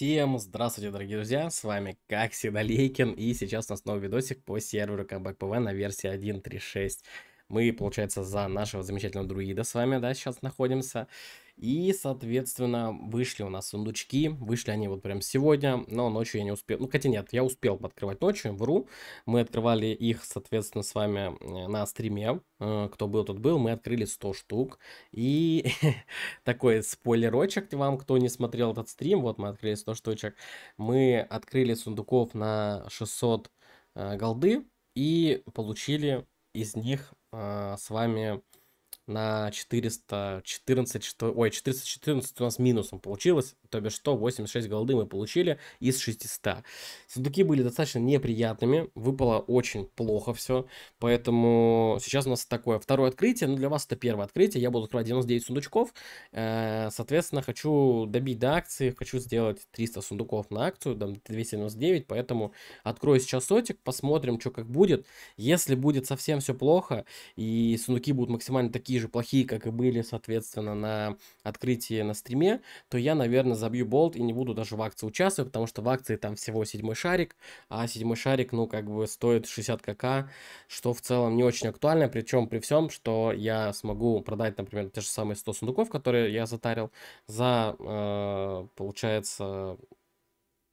Всем здравствуйте, дорогие друзья, с вами, как всегда, Лейкин, и сейчас у нас новый видосик по серверу Comeback PV на версии 1.3.6. Мы, получается, за нашего замечательного друида с вами, да, сейчас находимся. И, соответственно, вышли у нас сундучки. Вышли они вот прям сегодня, но ночью я не успел. Ну, хотя нет, я успел открывать ночью, вру. Мы открывали их, соответственно, с вами э, на стриме. Э, кто был, тот был. Мы открыли 100 штук. И такой спойлерочек вам, кто не смотрел этот стрим. Вот мы открыли 100 штучек. Мы открыли сундуков на 600 э, голды и получили из них с вами на 414, что, ой, 414 у нас минусом получилось, то бишь 186 голды мы получили из 600. Сундуки были достаточно неприятными, выпало очень плохо все, поэтому сейчас у нас такое второе открытие, ну для вас это первое открытие, я буду открывать 99 сундучков, э, соответственно, хочу добить до акции, хочу сделать 300 сундуков на акцию, там 299, поэтому открою сейчас сотик, посмотрим, что как будет, если будет совсем все плохо и сундуки будут максимально такие же плохие, как и были, соответственно, на открытии на стриме, то я, наверное, забью болт и не буду даже в акции участвовать, потому что в акции там всего седьмой шарик, а седьмой шарик, ну, как бы стоит 60 кк, что в целом не очень актуально, причем при всем, что я смогу продать, например, те же самые 100 сундуков, которые я затарил, за, э, получается,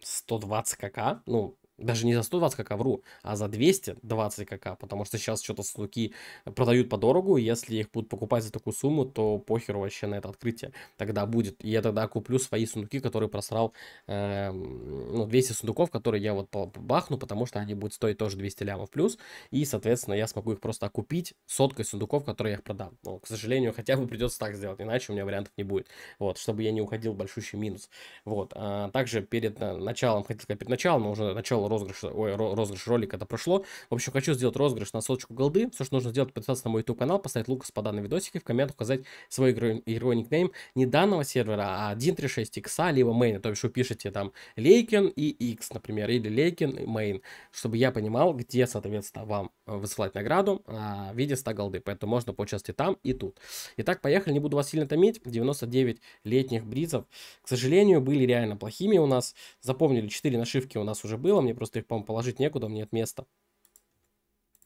120 кк, ну, даже не за 120 кк вру, а за 220 кк, потому что сейчас что-то сундуки продают подорогу, если их будут покупать за такую сумму, то похеру вообще на это открытие тогда будет. И я тогда куплю свои сундуки, которые просрал, э, ну, 200 сундуков, которые я вот бахну, потому что они будут стоить тоже 200 лямов плюс, и, соответственно, я смогу их просто окупить соткой сундуков, которые я их продам. Но, к сожалению, хотя бы придется так сделать, иначе у меня вариантов не будет. Вот, чтобы я не уходил в большущий минус. Вот, а также перед э, началом, хотел сказать перед началом, но уже начало розыгрыш, ой, розыгрыш ролика это прошло. В общем, хочу сделать розыгрыш на соточку голды. Все, что нужно сделать, подписаться на мой YouTube канал, поставить лукас по данной видосике, в комментах указать свой игровой, игровой никнейм не данного сервера, а 1.3.6 X, либо main. То есть вы пишете там Лейкин и X, например, или Лейкин и main, чтобы я понимал, где, соответственно, вам высылать награду а, в виде 100 голды. Поэтому можно поучаствовать там, и тут. Итак, поехали, не буду вас сильно томить. 99 летних бризов, к сожалению, были реально плохими у нас. Запомнили, 4 нашивки у нас уже было, мне просто их, по-моему, положить некуда, мне нет места.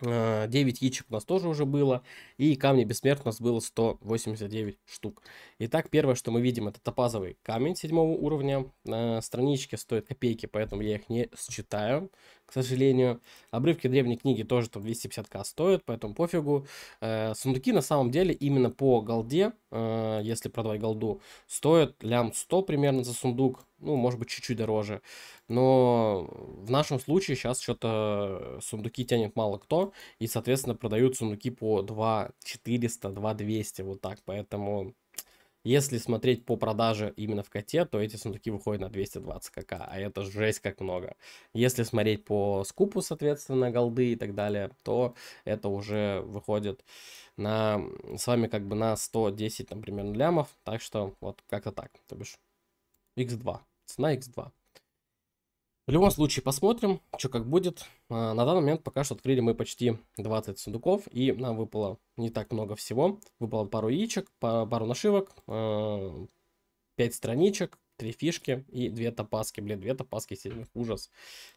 9 э, яичек у нас тоже уже было. И камни бессмертных у нас было 189 штук. Итак, первое, что мы видим, это топазовый камень седьмого уровня. На страничке стоит копейки, поэтому я их не считаю к сожалению. Обрывки древней книги тоже там 250к стоят, поэтому пофигу. Э, сундуки на самом деле именно по голде, э, если продавать голду, стоят лям 100 примерно за сундук. Ну, может быть, чуть-чуть дороже. Но в нашем случае сейчас что-то сундуки тянет мало кто. И, соответственно, продают сундуки по 2 400, 2 200, вот так. Поэтому если смотреть по продаже именно в коте, то эти сундуки выходят на 220 кк, а это жесть как много. Если смотреть по скупу, соответственно, голды и так далее, то это уже выходит на с вами как бы на 110, например, лямов. Так что вот как-то так, то бишь x2, цена x2. В любом случае посмотрим, что как будет. А, на данный момент пока что открыли мы почти 20 сундуков, и нам выпало не так много всего. Выпало пару яичек, пару нашивок, 5 а, страничек, три фишки и две топаски. Блин, две топаски сильных, ужас.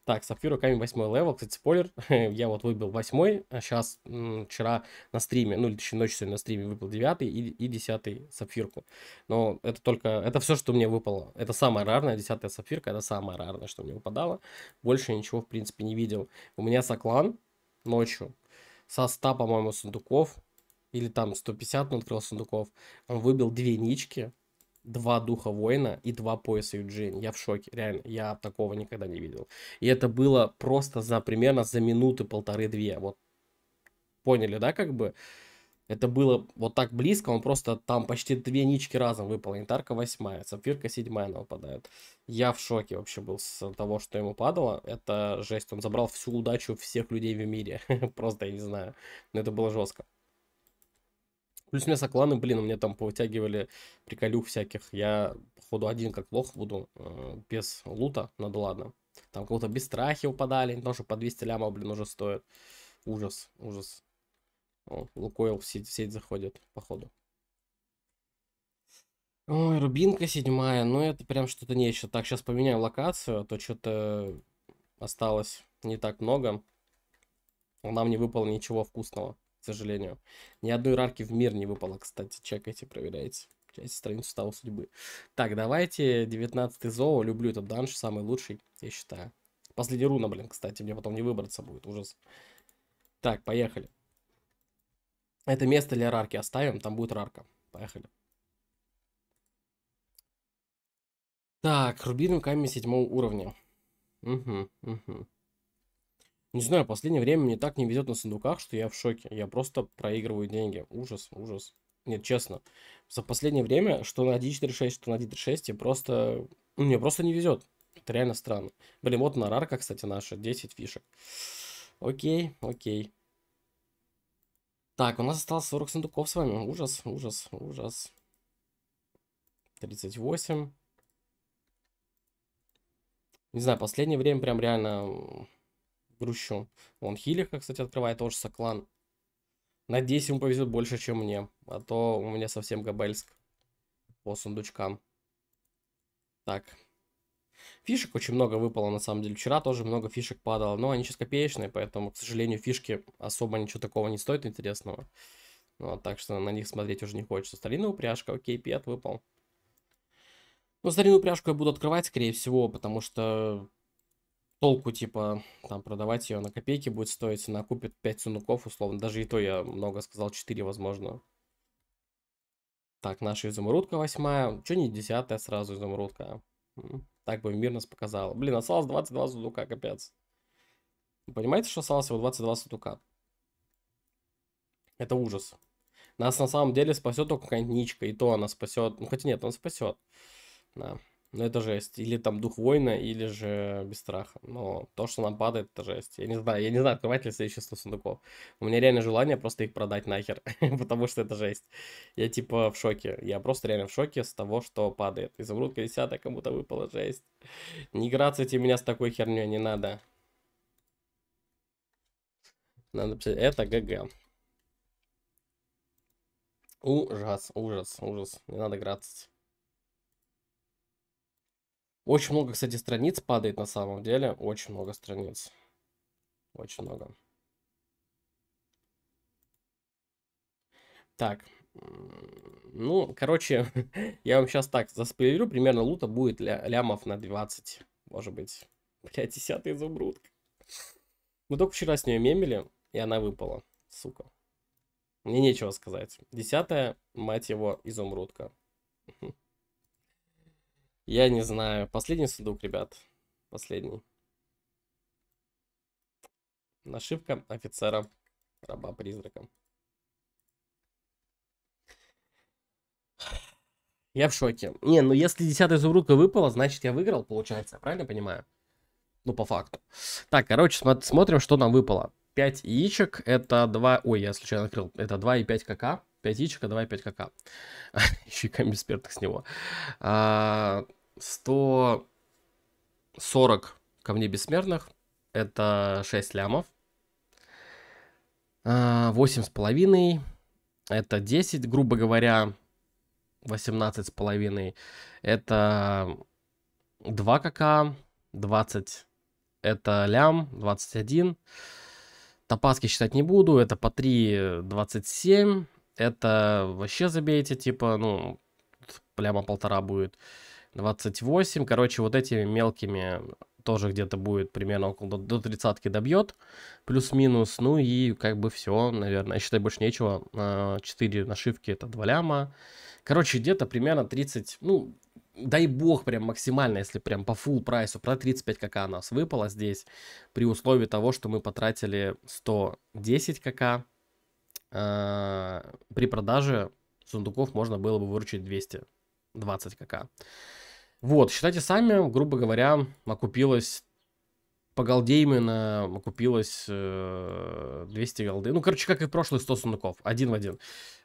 Так, сапфиру камень 8 level. Кстати, спойлер, я вот выбил 8, а сейчас вчера на стриме, ну, или еще ночью на стриме выбил 9 и, и 10 сапфирку. Но это только, это все, что мне выпало. Это самая рарная, 10 сапфирка, это самое рарное, что мне выпадало. Больше ничего, в принципе, не видел. У меня соклан ночью со 100, по-моему, сундуков, или там 150 он открыл сундуков, он выбил две нички, два духа воина и два пояса Юджин. Я в шоке, реально, я такого никогда не видел. И это было просто за примерно за минуты полторы-две. Вот поняли, да, как бы? Это было вот так близко, он просто там почти две нички разом выпал. Янтарка восьмая, сапфирка седьмая она. Я в шоке вообще был с того, что ему падало. Это жесть, он забрал всю удачу всех людей в мире. Просто я не знаю, но это было жестко. Плюс мясо кланы, блин, у меня там повытягивали приколюх всяких. Я, походу, один как лох буду, э, без лута, но да ладно. Там кого-то без страхи упадали, тоже по 200 лямов, блин, уже стоит. Ужас, ужас. О, Лукойл в сеть, в сеть заходит, походу. Ой, рубинка седьмая, ну это прям что-то нечто. Так, сейчас поменяю локацию, а то что-то осталось не так много. Нам не выпало ничего вкусного, к сожалению. Ни одной рарки в мир не выпало, кстати. Чекайте, проверяйте. Часть страницу стала судьбы. Так, давайте 19 зоо. Люблю этот данж, самый лучший, я считаю. Последняя руна, блин, кстати, мне потом не выбраться будет, ужас. Так, поехали. Это место для рарки оставим, там будет рарка. Поехали. Так, рубиновый камень седьмого уровня. Угу, угу. Не знаю, в последнее время мне так не везет на сундуках, что я в шоке. Я просто проигрываю деньги. Ужас, ужас. Нет, честно. За последнее время, что на 1.4.6, что на 1.3.6, я просто... Ну, мне просто не везет. Это реально странно. Блин, вот на рарка, кстати, наша. 10 фишек. Окей, окей. Так, у нас осталось 40 сундуков с вами. Ужас, ужас, ужас. 38. Не знаю, последнее время прям реально грущу. Он Хилиха, кстати, открывает тоже Соклан. Надеюсь, ему повезет больше, чем мне. А то у меня совсем габельск по сундучкам. Так. Фишек очень много выпало, на самом деле. Вчера тоже много фишек падало. Но они сейчас копеечные, поэтому, к сожалению, фишки особо ничего такого не стоят интересного. Ну, так что на них смотреть уже не хочется. Старинная упряжка, окей, пет выпал. Ну, старинную упряжку я буду открывать, скорее всего, потому что толку, типа, там, продавать ее на копейки будет стоить, она купит 5 сундуков, условно. Даже и то я много сказал, 4, возможно. Так, наша изумрудка восьмая. Че не десятая сразу изумрудка? Так бы мир нас показал. Блин, осталось 22 сундука, капец. понимаете, что осталось всего 22 сундука? Это ужас. Нас на самом деле спасет только какая-нибудь ничка, и то она спасет. Ну, хотя нет, он спасет. Да. Но это жесть. Или там дух воина, или же без страха. Но то, что нам падает, это жесть. Я не знаю, я не знаю, открывать ли следующие 100 сундуков. У меня реально желание просто их продать нахер. потому что это жесть. Я типа в шоке. Я просто реально в шоке с того, что падает. Изумрудка 10 кому-то выпала жесть. Не грацайте меня с такой херней, не надо. Надо писать, это ГГ. Ужас, ужас, ужас. Не надо грацать. Очень много, кстати, страниц падает на самом деле. Очень много страниц. Очень много. Так. Ну, короче, я вам сейчас так заспойлерю. Примерно лута будет ля лямов на 20. Может быть. Блядь, десятый изумрудка. Мы только вчера с нее мемили, и она выпала. Сука. Мне нечего сказать. Десятая, мать его, изумрудка. Я не знаю. Последний сундук, ребят. Последний. Нашивка офицера раба-призрака. Я в шоке. Не, ну если десятая изумрудка выпала, значит я выиграл, получается. Правильно понимаю? Ну, по факту. Так, короче, смо смотрим, что нам выпало. 5 яичек, это 2... Ой, я случайно открыл. Это 2 и 5 кк. 5 яичек, а 2 и 5 кк. Еще и камень бессмертных с него. А, 140 камней бессмертных. Это 6 лямов. А, 8 с половиной. Это 10, грубо говоря. 18 с половиной. Это 2 кк. 20 это лям. 21. Топазки считать не буду. Это по 3, 27. Это вообще забейте, типа, ну, ляма полтора будет. 28. Короче, вот этими мелкими тоже где-то будет примерно около до тридцатки добьет. Плюс-минус. Ну и как бы все, наверное. Я считаю, больше нечего. 4 нашивки это 2 ляма. Короче, где-то примерно 30, ну, дай бог, прям максимально, если прям по full прайсу, про 35 кк у нас выпало здесь, при условии того, что мы потратили 110 кк, э, при продаже сундуков можно было бы выручить 220 кк. Вот, считайте сами, грубо говоря, окупилось по голде именно окупилось э, 200 голды. Ну, короче, как и прошлые 100 сундуков, один в один.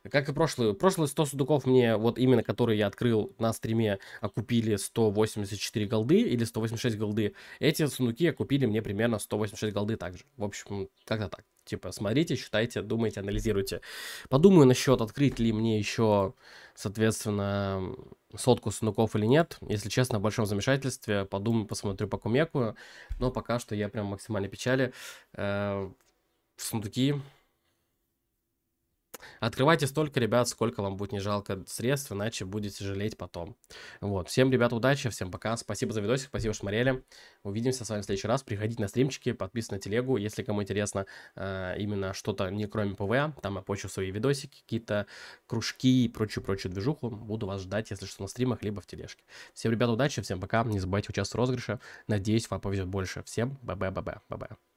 Как и прошлые. Прошлые 100 сундуков мне, вот именно которые я открыл на стриме, окупили 184 голды или 186 голды. Эти сундуки окупили мне примерно 186 голды также. В общем, как-то так. Типа, смотрите, считайте, думайте, анализируйте. Подумаю насчет, открыть ли мне еще, соответственно, сотку сундуков или нет. Если честно, в большом замешательстве. Подумаю, посмотрю по кумеку. Но пока что я прям в максимальной печали. Э, сундуки Открывайте столько, ребят, сколько вам будет не жалко средств, иначе будете жалеть потом. Вот. Всем, ребят, удачи, всем пока. Спасибо за видосик, спасибо, что смотрели. Увидимся с вами в следующий раз. Приходите на стримчики, подписывайтесь на телегу. Если кому интересно э, именно что-то не кроме ПВ, а там я пощу свои видосики, какие-то кружки и прочую-прочую движуху. Буду вас ждать, если что, на стримах, либо в тележке. Всем, ребят, удачи, всем пока. Не забывайте участвовать в розыгрыше. Надеюсь, вам повезет больше. Всем б-б-б-б. Б-б.